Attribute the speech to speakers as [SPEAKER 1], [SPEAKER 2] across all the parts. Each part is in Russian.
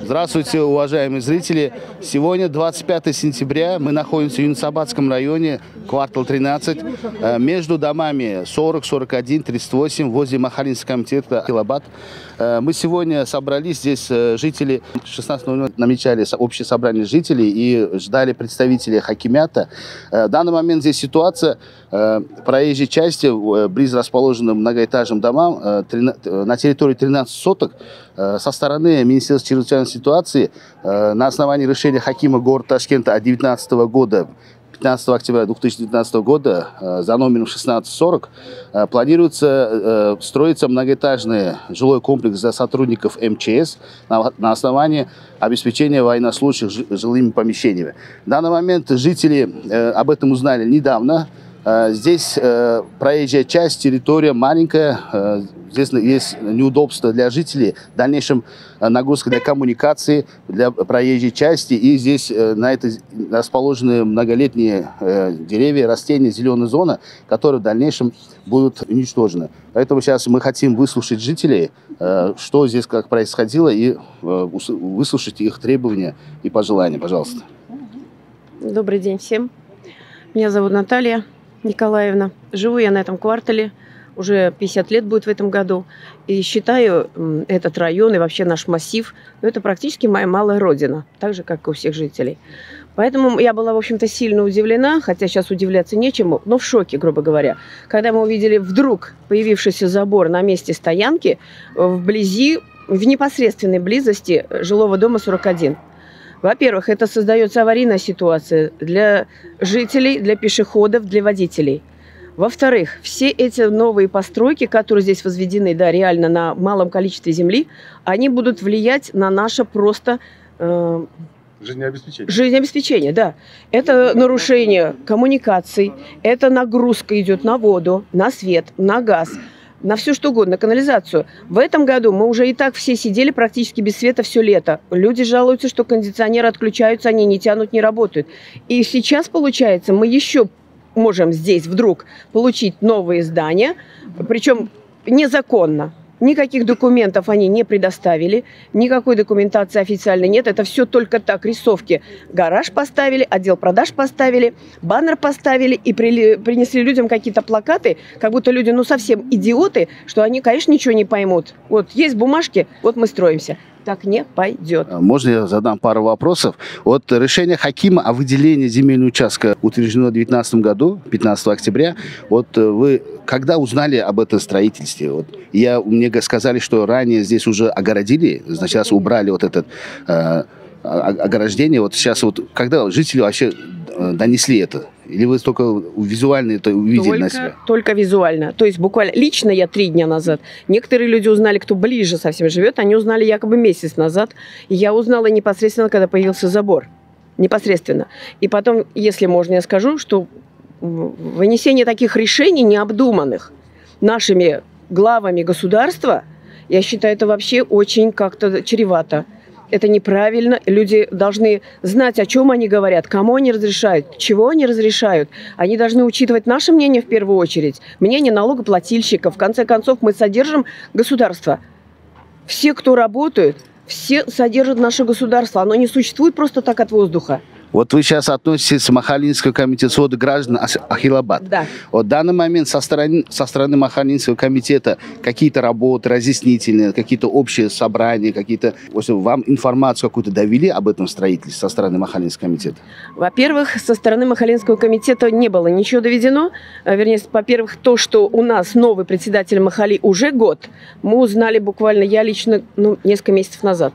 [SPEAKER 1] Здравствуйте, уважаемые зрители. Сегодня 25 сентября. Мы находимся в Юнусабадском районе, квартал 13, э, между домами 40, 41, 38, возле Махалинского комитета Хилабад. Э, мы сегодня собрались здесь, э, жители 16.00 намечали общее собрание жителей и ждали представителей Хакимята. В данный момент здесь ситуация проезжей части, близ расположенным многоэтажным домам, на территории 13 соток, со стороны Министерства чрезвычайной ситуации на основании решения Хакима города Ташкента от 2019 года 15 октября 2019 года э, за номером 1640 э, планируется э, строиться многоэтажный жилой комплекс для сотрудников МЧС на основании обеспечения военнослужащих жилыми помещениями. В данный момент жители об этом узнали недавно. Здесь проезжая часть, территория маленькая, Здесь есть неудобства для жителей, в дальнейшем э, нагрузка для коммуникации, для проезжей части. И здесь э, на это расположены многолетние э, деревья, растения, зеленая зона, которые в дальнейшем будут уничтожены. Поэтому сейчас мы хотим выслушать жителей, что здесь как происходило, и выслушать их требования и пожелания. Пожалуйста.
[SPEAKER 2] Добрый день всем. Меня зовут Наталья Николаевна. Живу я на этом квартале уже 50 лет будет в этом году. И считаю этот район и вообще наш массив, ну, это практически моя малая родина, так же, как и у всех жителей. Поэтому я была, в общем-то, сильно удивлена, хотя сейчас удивляться нечему, но в шоке, грубо говоря, когда мы увидели вдруг появившийся забор на месте стоянки вблизи, в непосредственной близости жилого дома 41. Во-первых, это создается аварийная ситуация для жителей, для пешеходов, для водителей – во-вторых, все эти новые постройки, которые здесь возведены, да, реально на малом количестве земли, они будут влиять на наше просто...
[SPEAKER 1] Э, Жизнеобеспечение.
[SPEAKER 2] Жизнеобеспечение, да. Это нарушение коммуникаций, это нагрузка идет на воду, на свет, на газ, на все что угодно, на канализацию. В этом году мы уже и так все сидели практически без света все лето. Люди жалуются, что кондиционеры отключаются, они не тянут, не работают. И сейчас, получается, мы еще можем здесь вдруг получить новые здания, причем незаконно. Никаких документов они не предоставили, никакой документации официальной нет. Это все только так, рисовки. Гараж поставили, отдел продаж поставили, баннер поставили и при, принесли людям какие-то плакаты, как будто люди, ну, совсем идиоты, что они, конечно, ничего не поймут. Вот есть бумажки, вот мы строимся так не пойдет.
[SPEAKER 1] А можно я задам пару вопросов? Вот решение Хакима о выделении земельного участка утверждено в 2019 году, 15 октября. Вот э, вы когда узнали об этом строительстве? Вот я, мне сказали, что ранее здесь уже огородили, значит, сейчас убрали вот этот э, ограждение. Вот сейчас вот, когда жители вообще э, донесли это? Или вы только визуально это увидели
[SPEAKER 2] только,
[SPEAKER 1] на себя?
[SPEAKER 2] Только визуально. То есть буквально лично я три дня назад. Некоторые люди узнали, кто ближе совсем живет, они узнали якобы месяц назад. И я узнала непосредственно, когда появился забор. Непосредственно. И потом, если можно, я скажу, что вынесение таких решений необдуманных нашими главами государства, я считаю, это вообще очень как-то чревато это неправильно. Люди должны знать, о чем они говорят, кому они разрешают, чего они разрешают. Они должны учитывать наше мнение в первую очередь, мнение налогоплательщиков. В конце концов, мы содержим государство. Все, кто работают, все содержат наше государство. Оно не существует просто так от воздуха.
[SPEAKER 1] Вот вы сейчас относитесь к Махалинского комитета свода граждан Ахилабад.
[SPEAKER 2] Да.
[SPEAKER 1] Вот в данный момент со стороны, со стороны Махалинского комитета какие-то работы разъяснительные, какие-то общие собрания, какие-то... Вам информацию какую-то довели об этом строительстве со стороны Махалинского комитета?
[SPEAKER 2] Во-первых, со стороны Махалинского комитета не было ничего доведено. Э, вернее, во-первых, то, что у нас новый председатель Махали уже год, мы узнали буквально, я лично, ну, несколько месяцев назад.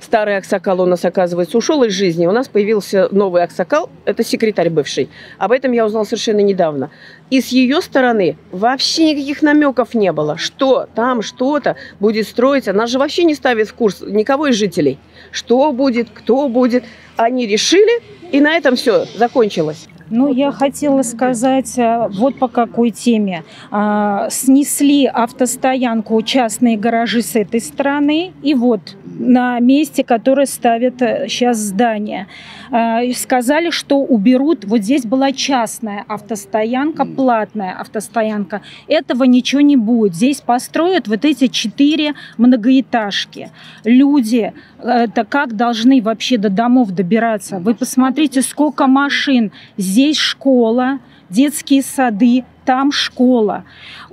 [SPEAKER 2] Старый Аксакал у нас, оказывается, ушел из жизни. У нас появился новый Аксакал, это секретарь бывший. Об этом я узнал совершенно недавно. И с ее стороны вообще никаких намеков не было, что там что-то будет строиться. Она же вообще не ставит в курс никого из жителей. Что будет, кто будет. Они решили, и на этом все закончилось.
[SPEAKER 3] Ну, я хотела сказать э, вот по какой теме. А, снесли автостоянку частные гаражи с этой стороны и вот на месте, которое ставят сейчас э, здание. А, сказали, что уберут, вот здесь была частная автостоянка, платная автостоянка. Этого ничего не будет. Здесь построят вот эти четыре многоэтажки. Люди, э, это как должны вообще до домов добираться? Вы посмотрите, сколько машин здесь здесь школа, детские сады, там школа.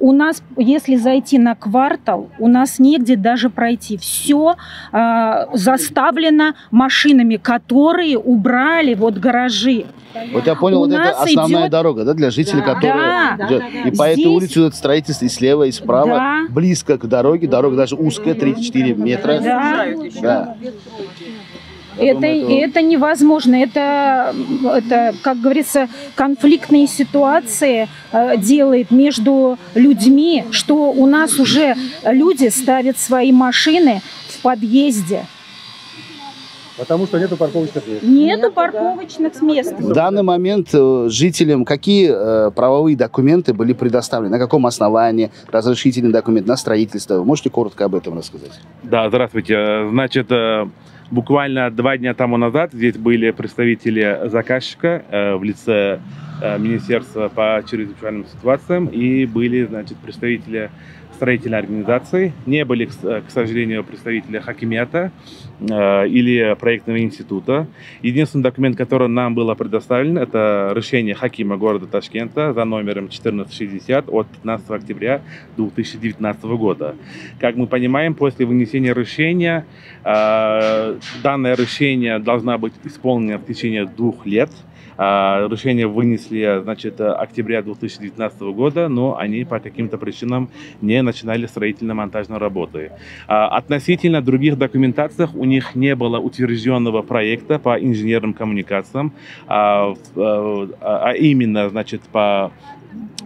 [SPEAKER 3] У нас, если зайти на квартал, у нас негде даже пройти. Все э, заставлено машинами, которые убрали вот гаражи.
[SPEAKER 1] Вот я понял, у вот это основная идет... дорога, да, для жителей, да. которые да. идет. И по Здесь... этой улице идет строительство и слева, и справа, да. близко к дороге, дорога даже узкая, 3-4 метра. Да. да.
[SPEAKER 3] Это, это невозможно. Это, это, как говорится, конфликтные ситуации э, делает между людьми, что у нас уже люди ставят свои машины в подъезде.
[SPEAKER 4] Потому что нету парковочных мест.
[SPEAKER 3] Нету парковочных мест.
[SPEAKER 1] В данный момент э, жителям какие э, правовые документы были предоставлены? На каком основании? Разрешительный документ на строительство? Вы можете коротко об этом рассказать?
[SPEAKER 5] Да, здравствуйте. Значит, э, Буквально два дня тому назад здесь были представители заказчика э, в лице э, Министерства по чрезвычайным ситуациям и были, значит, представители строительной организации. Не были, к сожалению, представители Хакимета э, или проектного института. Единственный документ, который нам было предоставлен, это решение Хакима города Ташкента за номером 1460 от 15 октября 2019 года. Как мы понимаем, после вынесения решения э, данное решение должно быть исполнено в течение двух лет – решение вынесли, значит, октября 2019 года, но они по каким-то причинам не начинали строительно-монтажные работы. А, относительно других документаций у них не было утвержденного проекта по инженерным коммуникациям, а, а именно, значит, по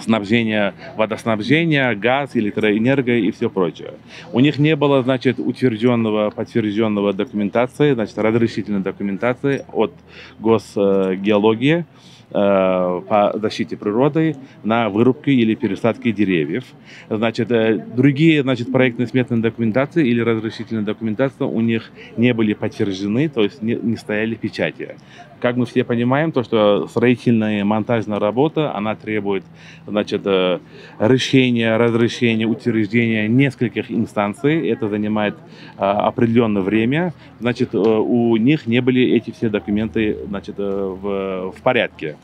[SPEAKER 5] снабжения, водоснабжения, газ, электроэнергия и все прочее. У них не было, значит, утвержденного, подтвержденного документации, значит, разрешительной документации от госгеологии, по защите природы на вырубке или пересадке деревьев. Значит, э, другие значит, проектные сметные документации или разрешительные документации у них не были подтверждены, то есть не, не стояли печати. Как мы все понимаем, то, что строительная монтажная работа, она требует значит, э, решения, разрешения, утверждения нескольких инстанций. Это занимает определенное время. Значит, у них не были эти все документы значит, в, в порядке.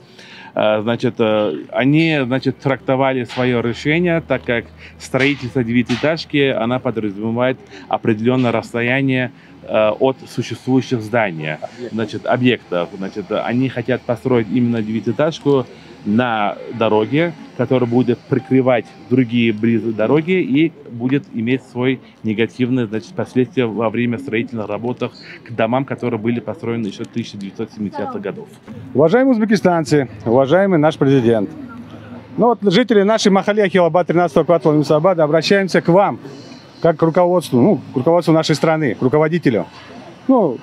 [SPEAKER 5] Э, значит, э, они, значит, трактовали свое решение, так как строительство девятиэтажки, она подразумевает определенное расстояние э, от существующих зданий, значит, объектов. Значит, они хотят построить именно девятиэтажку на дороге, который будет прикрывать другие близкие дороги и будет иметь свой негативный значит, последствия во время строительных работ к домам, которые были построены еще в 1970-х годов.
[SPEAKER 4] Уважаемые узбекистанцы, уважаемый наш президент, ну вот жители нашей Махали Ахилаба 13 квартала Мусабада обращаемся к вам, как к руководству, ну, к руководству нашей страны, к руководителю. Ну,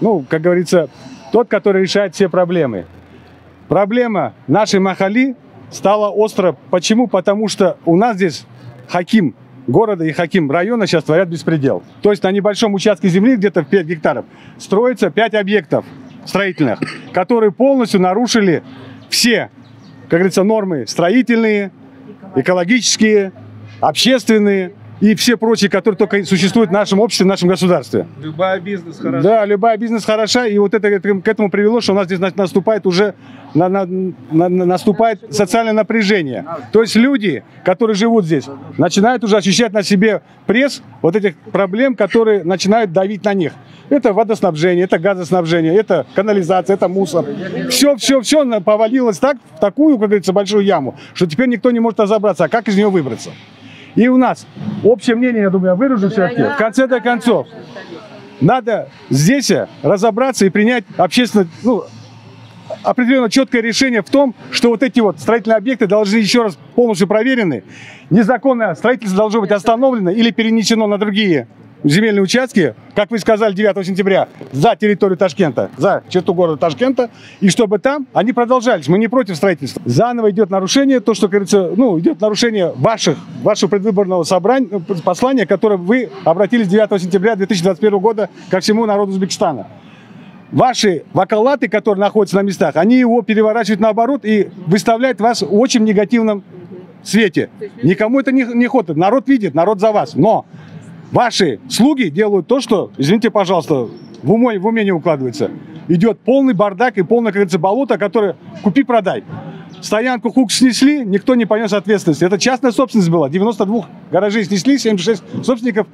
[SPEAKER 4] ну, как говорится, тот, который решает все проблемы. Проблема нашей Махали стала остро. Почему? Потому что у нас здесь Хаким города и Хаким района сейчас творят беспредел. То есть на небольшом участке земли, где-то в 5 гектаров, строится 5 объектов строительных, которые полностью нарушили все, как говорится, нормы строительные, экологические, общественные, и все прочие, которые только существуют в нашем обществе, в нашем государстве.
[SPEAKER 6] Любая бизнес хороша.
[SPEAKER 4] Да, любая бизнес хороша, и вот это к этому привело, что у нас здесь наступает уже на, на, на, наступает социальное напряжение. То есть люди, которые живут здесь, начинают уже ощущать на себе пресс вот этих проблем, которые начинают давить на них. Это водоснабжение, это газоснабжение, это канализация, это мусор. Все, все, все повалилось так, в такую, как говорится, большую яму, что теперь никто не может разобраться, а как из нее выбраться. И у нас общее мнение, я думаю, я выражу все-таки. В конце-то концов, надо здесь разобраться и принять общественно, ну, определенно четкое решение в том, что вот эти вот строительные объекты должны еще раз полностью проверены. Незаконное строительство должно быть остановлено или перенесено на другие земельные участки, как вы сказали, 9 сентября, за территорию Ташкента, за черту города Ташкента, и чтобы там они продолжались. Мы не против строительства. Заново идет нарушение, то, что, говорится, ну, идет нарушение ваших, вашего предвыборного собрания, послания, которое вы обратились 9 сентября 2021 года ко всему народу Узбекистана ваши вокалаты, которые находятся на местах, они его переворачивают наоборот и выставляют вас в очень негативном свете. Никому это не, не ходит. Народ видит, народ за вас. Но ваши слуги делают то, что, извините, пожалуйста, в уме, в уме не укладывается. Идет полный бардак и полное, как говорится, болото, которое купи-продай. Стоянку Хук снесли, никто не понес ответственности. Это частная собственность была. 92 гаражей снесли, 76 собственников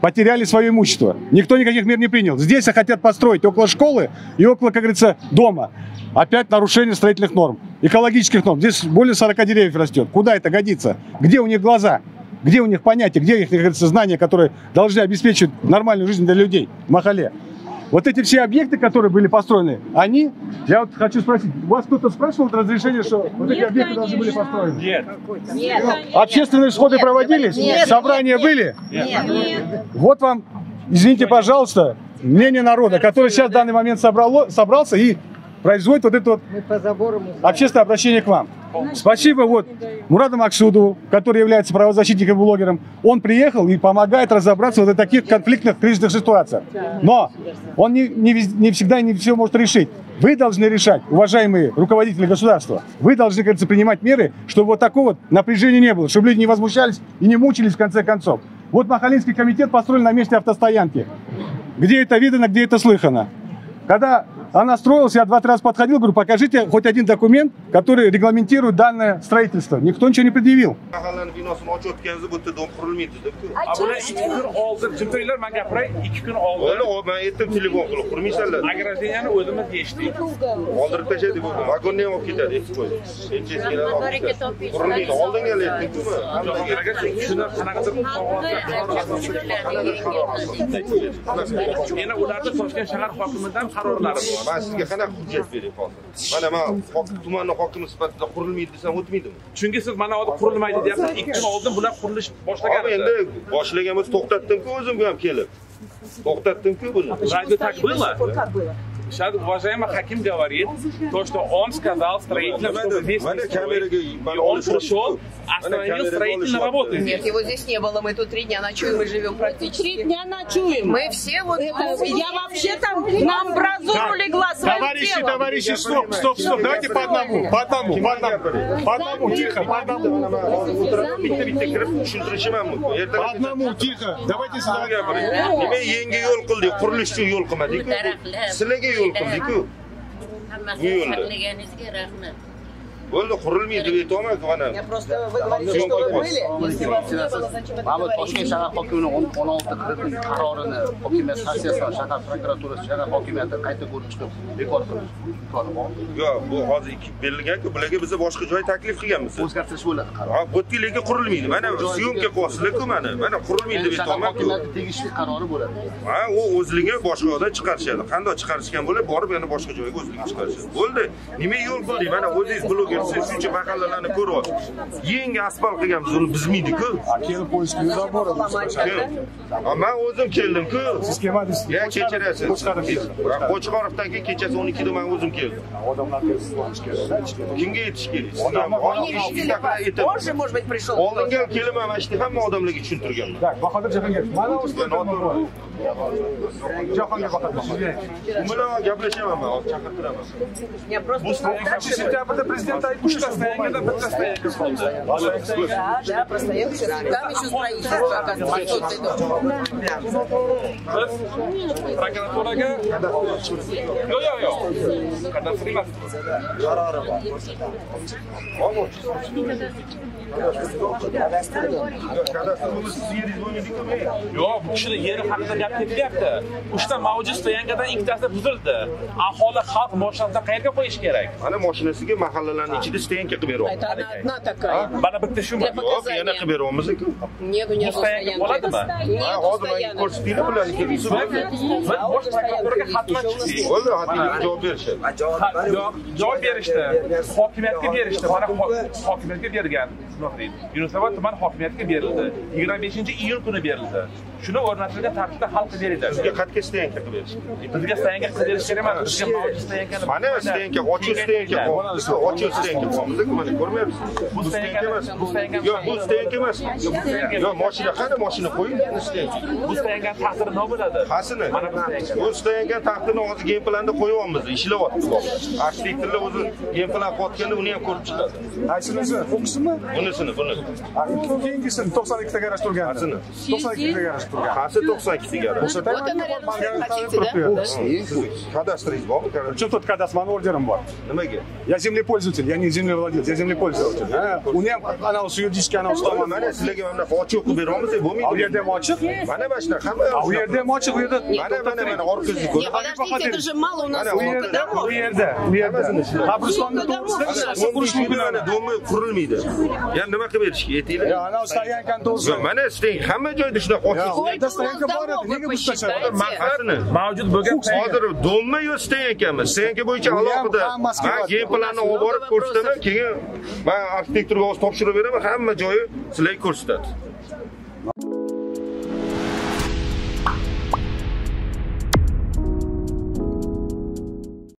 [SPEAKER 4] потеряли свое имущество. Никто никаких мер не принял. Здесь хотят построить около школы и около, как говорится, дома. Опять нарушение строительных норм, экологических норм. Здесь более 40 деревьев растет. Куда это годится? Где у них глаза? Где у них понятия? Где их, как говорится, знания, которые должны обеспечить нормальную жизнь для людей в Махале? Вот эти все объекты, которые были построены, они, я вот хочу спросить, у вас кто-то спрашивал разрешение, что вот эти объекты должны были построены?
[SPEAKER 5] Нет.
[SPEAKER 6] Нет.
[SPEAKER 4] Общественные сходы проводились?
[SPEAKER 6] Нет.
[SPEAKER 4] Собрания
[SPEAKER 6] Нет.
[SPEAKER 4] были?
[SPEAKER 6] Нет.
[SPEAKER 4] Вот вам, извините, пожалуйста, мнение народа, который сейчас в данный момент собрало, собрался и производит вот это вот общественное обращение к вам. Спасибо вот Мураду Максудову, который является правозащитником и блогером. Он приехал и помогает разобраться вот в таких конфликтных, кризисных ситуациях. Но он не, не, не всегда не все может решить. Вы должны решать, уважаемые руководители государства. Вы должны, кажется, принимать меры, чтобы вот такого вот напряжения не было, чтобы люди не возмущались и не мучились в конце концов. Вот Махалинский комитет построен на месте автостоянки. Где это видно, где это слыхано. Когда она строилась, я два-три раза подходил, говорю, покажите хоть один документ, который регламентирует данное строительство. Никто ничего не предъявил.
[SPEAKER 5] yana ularni toshkent shahar hokimidan qarorlari bor.
[SPEAKER 7] Man sizga qanaqa hujjat beray hozir? Mana man tumanni hokimi sifatida qurilmaydi desam o'tmaydimi?
[SPEAKER 5] Chunki siz mana hozir qurilmaydi deyapsiz. Ikki kun oldin bular qurilish boshlagan.
[SPEAKER 7] Endi boshlagan bo'lsa to'xtatdimku o'zim ham kelib. To'xtatdimku buni.
[SPEAKER 5] Так было Сейчас, уважаемый Хаким говорит, то, что он сказал строителям, чтобы здесь не строить. И он пришел, остановил строительные работы.
[SPEAKER 6] Нет, его здесь не было. Мы тут три дня ночуем и живем практически.
[SPEAKER 8] Три дня ночуем.
[SPEAKER 6] Мы все вот...
[SPEAKER 8] Это- я вообще там на амбразуру легла своим
[SPEAKER 4] Товарищи,
[SPEAKER 8] телом.
[SPEAKER 4] товарищи, стоп, стоп, стоп. Давайте по одному, по одному, по одному. По одному, тихо, по одному. По одному, тихо. Давайте сюда.
[SPEAKER 7] nima yenga yo'l qildik qurilish uchun yo'l qilmadiku sizlarga yo'l qildiku
[SPEAKER 9] hammasini
[SPEAKER 7] yo'lda.
[SPEAKER 9] saqlaganingizga rahmat
[SPEAKER 7] bo'ldi qurilmaydi deb aytyapmanku mana
[SPEAKER 6] Я просто... Вы говорите, что вы были. Если вас не было, зачем это
[SPEAKER 1] toshkent shahar hokimining o'n o'n olti qirq qarorini hokimiyat stansiyasidan shahar prokuraturasi shahar hokimiyati qayta ko'rib chiqib bekor qilish imkoni bor.
[SPEAKER 7] Yo'q bu hozir ikki berilganku bularga biza boshqa joy taklif qilganmiz.
[SPEAKER 1] O'zgartirish bo'ladi qaror.
[SPEAKER 7] Ha bu yerga lekin qurilmaydi. Mana syomka qilyapsizlarku mana. Mana qurilmaydi deb aytyapmanku
[SPEAKER 1] hokimiyati tegishli qarori bo'ladi.
[SPEAKER 7] Ha u o'zligi boshqa yoqdan chiqarishadi. Qandoq chiqarishgan bo'lib borib yana boshqa joyga o'zligi chiqarishadi. Bo'ldi. Nima yo'l qildik mana o'zingiz blogersiz shuncha mahallalarni ko'ryapsiz yangi asfalt qilganmiz uni
[SPEAKER 4] Келіп поискали забора.
[SPEAKER 7] Ha, man o'zim keldimku.
[SPEAKER 4] Siz kelmadingiz.
[SPEAKER 7] ya kechirasiz. Qo'chqorovdan keyin kechasi o'n ikkida man o'zim keldim.
[SPEAKER 4] Odamlar kelib
[SPEAKER 7] kimga yetish kerak.
[SPEAKER 6] Позже, может быть, пришел.
[SPEAKER 7] oldinga kelaman mana shu hamma odamlarga tushuntirganman
[SPEAKER 4] Так, Bahodir Jahongir. Mana ustoz Jahongir Bahodir.
[SPEAKER 7] u bilan gaplashaman man hozir chaqirtiraman
[SPEAKER 6] Я просто...
[SPEAKER 5] sentyabrda prezident aytdi uchta stoyankada bitta stoyanka qoldi
[SPEAKER 6] Да, да, простоял сейчас. Там еще строительство,
[SPEAKER 5] biz prokuraturaga yo'q yo'q yo'q kadastr emas
[SPEAKER 7] kadastr siz yeringiz bo'lmaydiku
[SPEAKER 5] yo'q bu kishini yeri haqida gap ketilyapti uchta mavjud stoyankadan ikkitasi buzildi. Aholi xalq moshinasini qayerga qo'yish kerak?
[SPEAKER 7] Mana mashinasiga mahallalarni ichida stoyanka qilib beryapmiz.
[SPEAKER 6] Это одна такая.
[SPEAKER 5] mana bitta shumi
[SPEAKER 7] yo'q yana qilib
[SPEAKER 6] ни
[SPEAKER 5] bu
[SPEAKER 6] одной
[SPEAKER 5] stoyanka
[SPEAKER 6] стоянки.
[SPEAKER 5] bo'ladimi?
[SPEAKER 7] ha
[SPEAKER 6] Нету
[SPEAKER 7] hozir
[SPEAKER 6] стоянок.
[SPEAKER 7] ko'rsatinglar bularni kelib
[SPEAKER 5] biz bosh prokuraturaga xatman chizdik
[SPEAKER 7] bo'ldi javob berishadi
[SPEAKER 5] Ha, javob berishdi hokimiyatga berishdi mana ho- hokimiyatga bergan. Yunusobod tuman hokimiyatga berildi. yigirma beshinchi iyun kuni berildi
[SPEAKER 10] shuni o'rnatilgan tartibda hal qilib beringlar
[SPEAKER 7] Sizga qayerga stoyanka qilib berishdi?
[SPEAKER 10] bizga stoyanka qilib berish kerak emas bizga mavjud stoyankani
[SPEAKER 7] Mana stoyanka, ochiq stoyanka. Ochiq stoyanka qo'yamiz. Mana ko'rmayapsiz? Bu stoyanka emas.
[SPEAKER 10] bu stoyanka
[SPEAKER 7] Yo'q, bu stoyanka emas. Yo'q, mashina qani mashina qo'ying,
[SPEAKER 10] bu stoyankani taqdiri nima bo'ladi
[SPEAKER 7] Qasini?
[SPEAKER 10] mana bu stoyanka
[SPEAKER 7] Bu stoyanka taxtini hozir game planda qo'yyapmiz, ishlayapti. Arxitektorlar o'zi game plan qilayotganda uni ham ko'rib chiqadi.
[SPEAKER 4] Qaysinisi? Fokusimi?
[SPEAKER 7] Bunisini, buni.
[SPEAKER 4] Keyingisini 92 garaj turgan.
[SPEAKER 7] Qasini?
[SPEAKER 4] 92 garaj turgan
[SPEAKER 7] qasi
[SPEAKER 2] to'qson ikki degani o'sha
[SPEAKER 7] kadastringiz bormi
[SPEAKER 4] что тут кадастр mani ордером bor
[SPEAKER 7] nimaga
[SPEAKER 4] ya землепользователь foydalanuvchi. не землевладелец я землепользователь uni ham ana shu юридический
[SPEAKER 7] ana
[SPEAKER 4] shu
[SPEAKER 7] mana sizlarga mana ochiq qilib beramiz bo'lmaydi U
[SPEAKER 4] yerda ham ochiq
[SPEAKER 7] mana mana shunaqa hamma
[SPEAKER 4] U yerda ham ochiq u yerda
[SPEAKER 7] mana mana mana
[SPEAKER 2] orqangizga
[SPEAKER 7] ko'ring
[SPEAKER 2] подождите это же мало у нас сколько домов.
[SPEAKER 4] bu yerda bu yerda
[SPEAKER 2] qabristonda
[SPEAKER 4] to'g'risida qurish mumkin ana
[SPEAKER 7] domi qurilmaydi Ya nima qilib berishga aytinglar
[SPEAKER 4] ana shu
[SPEAKER 7] стоянкani
[SPEAKER 4] to'g'risida
[SPEAKER 7] mana sizning hamma joyda shunaqa ochiq
[SPEAKER 4] u yerda stoyanka bor edi,
[SPEAKER 2] Вы
[SPEAKER 4] nega bu tashladi?
[SPEAKER 2] посчитайте.
[SPEAKER 7] Qasini?
[SPEAKER 10] mavjud bo'lgan
[SPEAKER 7] Hozir do'mmi yo stoyankami? Stoyanka bo'yicha
[SPEAKER 4] Bu ham
[SPEAKER 7] alohida.
[SPEAKER 4] hammasiga
[SPEAKER 7] Ha,
[SPEAKER 4] bor.
[SPEAKER 7] game planni olib borib ko'rsataman, keyin men arxitektorga o'zi topshirib beraman, hamma joyi sizlarga ko'rsatadi.